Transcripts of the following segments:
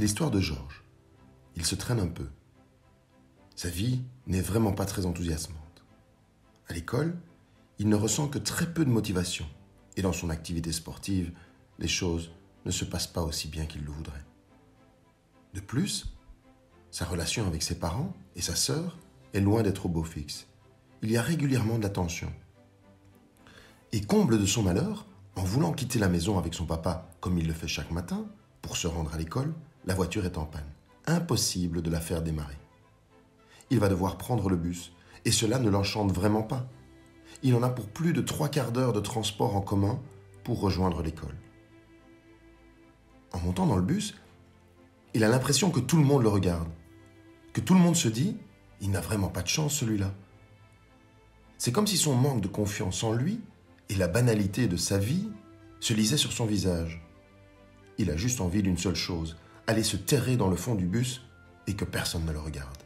C'est l'histoire de Georges. Il se traîne un peu. Sa vie n'est vraiment pas très enthousiasmante. À l'école, il ne ressent que très peu de motivation. Et dans son activité sportive, les choses ne se passent pas aussi bien qu'il le voudrait. De plus, sa relation avec ses parents et sa sœur est loin d'être au beau fixe. Il y a régulièrement de la tension. Et comble de son malheur, en voulant quitter la maison avec son papa comme il le fait chaque matin, pour se rendre à l'école, la voiture est en panne. Impossible de la faire démarrer. Il va devoir prendre le bus, et cela ne l'enchante vraiment pas. Il en a pour plus de trois quarts d'heure de transport en commun pour rejoindre l'école. En montant dans le bus, il a l'impression que tout le monde le regarde, que tout le monde se dit, il n'a vraiment pas de chance celui-là. C'est comme si son manque de confiance en lui et la banalité de sa vie se lisaient sur son visage. Il a juste envie d'une seule chose, aller se terrer dans le fond du bus et que personne ne le regarde.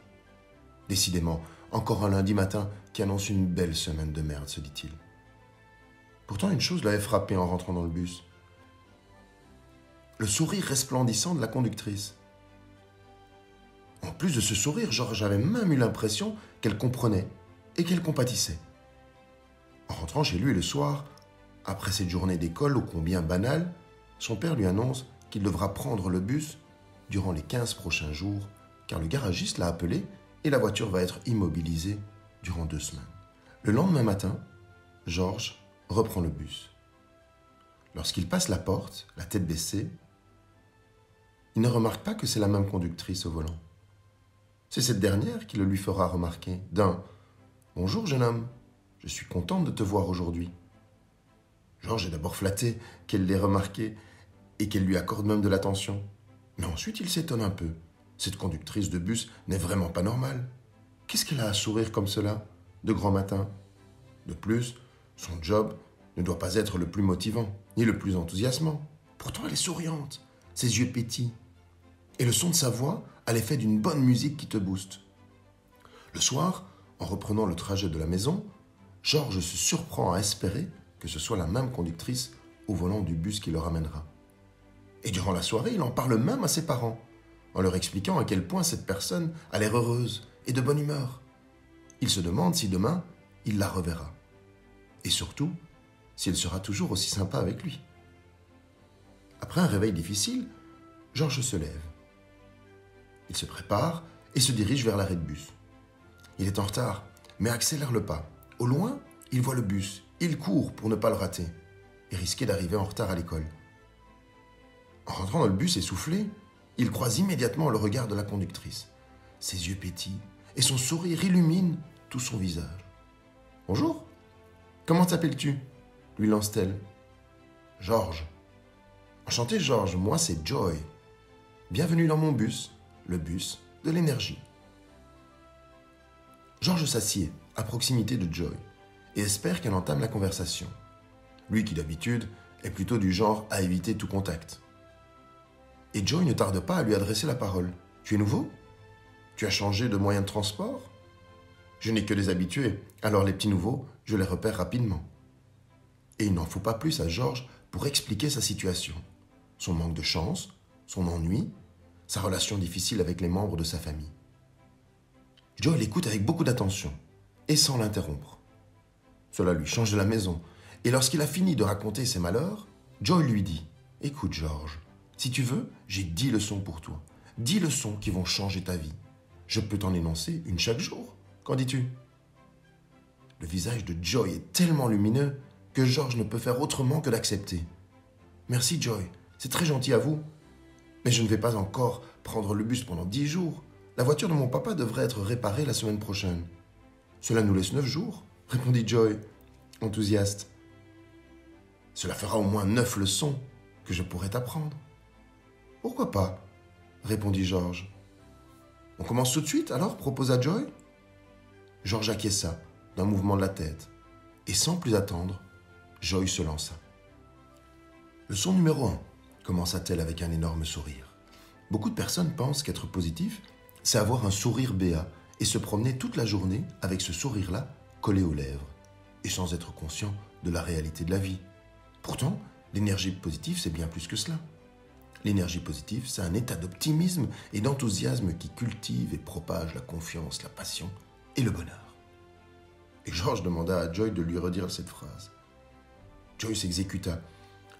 Décidément, encore un lundi matin qui annonce une belle semaine de merde, se dit-il. Pourtant, une chose l'avait frappé en rentrant dans le bus. Le sourire resplendissant de la conductrice. En plus de ce sourire, Georges avait même eu l'impression qu'elle comprenait et qu'elle compatissait. En rentrant chez lui le soir, après cette journée d'école ô combien banale, son père lui annonce qu'il devra prendre le bus durant les 15 prochains jours, car le garagiste l'a appelé et la voiture va être immobilisée durant deux semaines. Le lendemain matin, Georges reprend le bus. Lorsqu'il passe la porte, la tête baissée, il ne remarque pas que c'est la même conductrice au volant. C'est cette dernière qui le lui fera remarquer d'un Bonjour jeune homme, je suis contente de te voir aujourd'hui. Georges est d'abord flatté qu'elle l'ait remarqué et qu'elle lui accorde même de l'attention. Mais ensuite il s'étonne un peu. Cette conductrice de bus n'est vraiment pas normale. Qu'est-ce qu'elle a à sourire comme cela, de grand matin? De plus, son job ne doit pas être le plus motivant, ni le plus enthousiasmant. Pourtant, elle est souriante, ses yeux pétillent. Et le son de sa voix a l'effet d'une bonne musique qui te booste. Le soir, en reprenant le trajet de la maison, Georges se surprend à espérer que ce soit la même conductrice au volant du bus qui le ramènera. Durant la soirée, il en parle même à ses parents en leur expliquant à quel point cette personne a l'air heureuse et de bonne humeur. Il se demande si demain, il la reverra. Et surtout, si elle sera toujours aussi sympa avec lui. Après un réveil difficile, Georges se lève. Il se prépare et se dirige vers l'arrêt de bus. Il est en retard, mais accélère le pas. Au loin, il voit le bus. Il court pour ne pas le rater et risquer d'arriver en retard à l'école. En rentrant dans le bus essoufflé, il croise immédiatement le regard de la conductrice. Ses yeux pétillent et son sourire illumine tout son visage. Bonjour, comment t'appelles-tu? lui lance-t-elle. Georges. Enchanté, Georges, moi c'est Joy. Bienvenue dans mon bus, le bus de l'énergie. Georges s'assied à proximité de Joy et espère qu'elle entame la conversation. Lui qui d'habitude est plutôt du genre à éviter tout contact. Et Joy ne tarde pas à lui adresser la parole. Tu es nouveau? Tu as changé de moyen de transport? Je n'ai que des habitués, alors les petits nouveaux, je les repère rapidement. Et il n'en faut pas plus à Georges pour expliquer sa situation. Son manque de chance, son ennui, sa relation difficile avec les membres de sa famille. Joy l'écoute avec beaucoup d'attention et sans l'interrompre. Cela lui change de la maison, et lorsqu'il a fini de raconter ses malheurs, Joy lui dit Écoute, Georges, si tu veux, j'ai dix leçons pour toi. Dix leçons qui vont changer ta vie. Je peux t'en énoncer une chaque jour. Qu'en dis-tu? Le visage de Joy est tellement lumineux que Georges ne peut faire autrement que d'accepter. Merci, Joy. C'est très gentil à vous. Mais je ne vais pas encore prendre le bus pendant dix jours. La voiture de mon papa devrait être réparée la semaine prochaine. Cela nous laisse neuf jours, répondit Joy, enthousiaste. Cela fera au moins neuf leçons que je pourrais t'apprendre. Pourquoi pas répondit Georges. On commence tout de suite alors proposa Joy? Georges acquiesça d'un mouvement de la tête, et sans plus attendre, Joy se lança. Leçon numéro 1, commença-t-elle avec un énorme sourire. Beaucoup de personnes pensent qu'être positif, c'est avoir un sourire béat et se promener toute la journée avec ce sourire-là collé aux lèvres, et sans être conscient de la réalité de la vie. Pourtant, l'énergie positive, c'est bien plus que cela. L'énergie positive, c'est un état d'optimisme et d'enthousiasme qui cultive et propage la confiance, la passion et le bonheur. Et George demanda à Joy de lui redire cette phrase. Joy s'exécuta.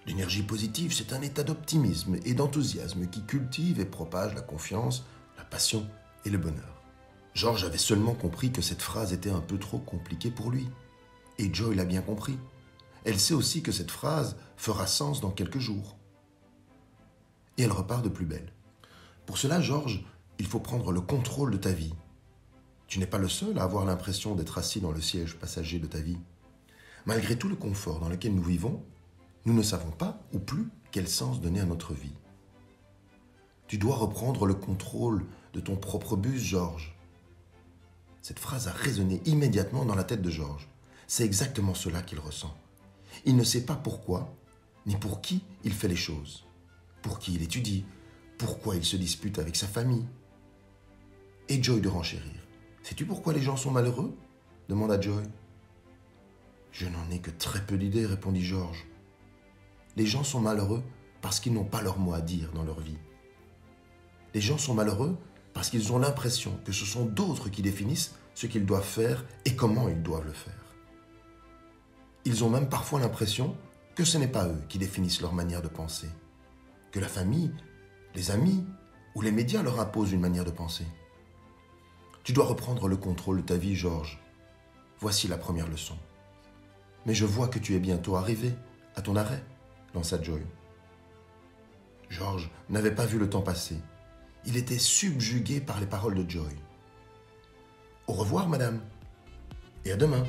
L'énergie positive, c'est un état d'optimisme et d'enthousiasme qui cultive et propage la confiance, la passion et le bonheur. George avait seulement compris que cette phrase était un peu trop compliquée pour lui. Et Joy l'a bien compris. Elle sait aussi que cette phrase fera sens dans quelques jours. Et elle repart de plus belle. Pour cela, George, il faut prendre le contrôle de ta vie. Tu n'es pas le seul à avoir l'impression d'être assis dans le siège passager de ta vie. Malgré tout le confort dans lequel nous vivons, nous ne savons pas ou plus quel sens donner à notre vie. Tu dois reprendre le contrôle de ton propre bus, Georges. Cette phrase a résonné immédiatement dans la tête de Georges. C'est exactement cela qu'il ressent. Il ne sait pas pourquoi, ni pour qui il fait les choses, pour qui il étudie, pourquoi il se dispute avec sa famille. Et Joy de renchérir. Sais-tu pourquoi les gens sont malheureux? demanda Joy. Je n'en ai que très peu d'idées, répondit Georges. Les gens sont malheureux parce qu'ils n'ont pas leur mot à dire dans leur vie. Les gens sont malheureux parce qu'ils ont l'impression que ce sont d'autres qui définissent ce qu'ils doivent faire et comment ils doivent le faire. Ils ont même parfois l'impression que ce n'est pas eux qui définissent leur manière de penser, la famille, les amis ou les médias leur imposent une manière de penser. Tu dois reprendre le contrôle de ta vie, Georges. Voici la première leçon. Mais je vois que tu es bientôt arrivé à ton arrêt, lança Joy. Georges n'avait pas vu le temps passer il était subjugué par les paroles de Joy. Au revoir, madame, et à demain.